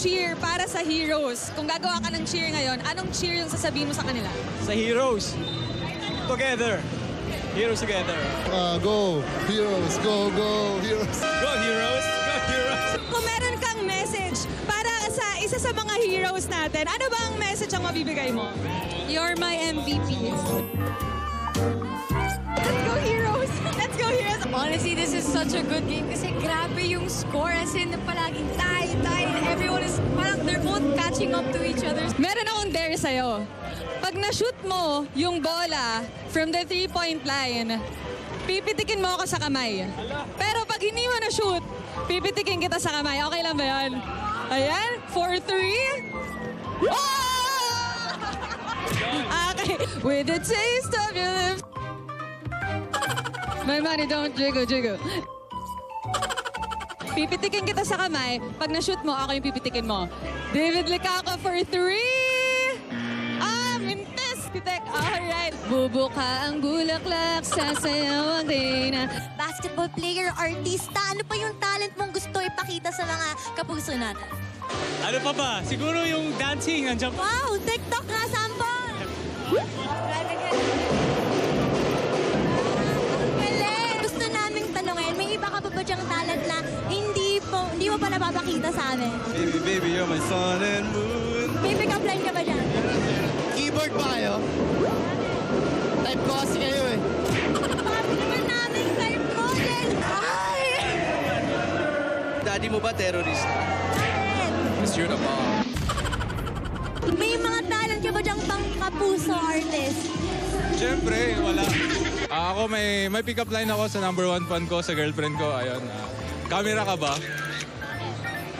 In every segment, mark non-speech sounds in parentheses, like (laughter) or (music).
cheer para sa heroes. Kung gagawa ka ng cheer ngayon, anong cheer yung sasabihin mo sa kanila? Sa Heroes. Together. Heroes together. Uh, go, heroes, go, go, heroes. Go Heroes! (laughs) Go Heroes! Kung meron kang message para sa isa sa mga heroes natin, ano ba ang message ang mabibigay mo? You're my MVP. Let's go heroes! Let's go heroes! Honestly, this is such a good game kasi grabe yung score as in palaging tie, tie, catching up to each other. Meron akong dare sa'yo. Pag na-shoot mo yung bola from the three-point line, pipitikin mo ako sa kamay. Pero pag hindi mo na-shoot, pipitikin kita sa kamay. Okay lang ba yan? Ayan, 4-3. Oh! (laughs) Okay, with the taste of your lips. My money don't jiggle, jiggle. Pipitikin kita sa kamay. Pag na-shoot mo, ako yung pipitikin mo. David Licaka for three! Ah, mintes! Pitek, alright. Bubuka ang bulaklak, sasayaw ang reyna. basketball player, artista, ano pa yung talent mong gusto ipakita sa mga kapuso natin? Ano pa ba? Siguro yung dancing. Andiyan pa. Wow, TikTok nga, sample! Galing! Gusto naming tanongin, may iba ka pa ba diyang talent na hindi mo pa napapakita sa amin? Baby, baby, you're my sun and moon. May pick-up line ka ba dyan? Keyboard ba kayo? Type ko kasi kayo eh. Sabi naman namin type model! Ay! Daddy mo ba terrorist? Talent! Miss you na ba? (laughs) May mga talent ka ba diyang pang kapuso artist? Siyempre, wala. Ah, ako may may pick-up line ako sa number one fan ko, sa girlfriend ko. Ayun, ah, camera ka ba?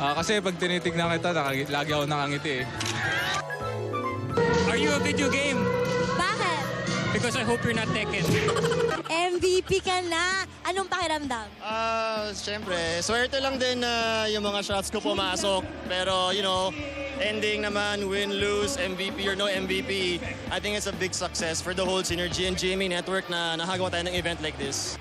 Ah, kasi pag tinitignan kita, nakagi- lagi ako nakangiti eh. Are you a video game? Bakit? Because I hope you're not Tekken. (laughs) MVP ka na! Anong pakiramdam? Ah, syempre, swerte lang din na yung mga shots ko pumasok. Pero, you know, ending naman, win, lose, MVP or no MVP, I think it's a big success for the whole Synergy and GMA Network na nakagawa tayo ng event like this.